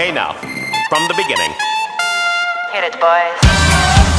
Okay. now, from the beginning. Hit it, boys.